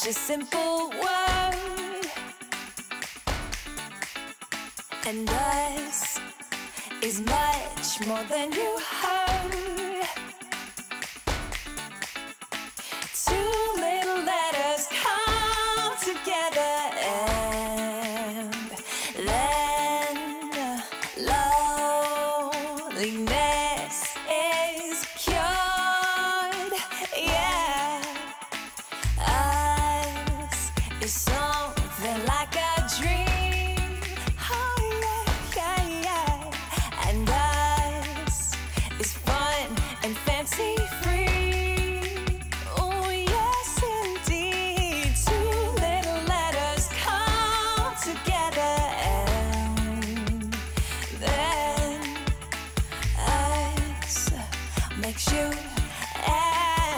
such a simple word. And us is much more than you heard. Two little letters come together and then loneliness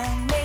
and me.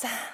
さん。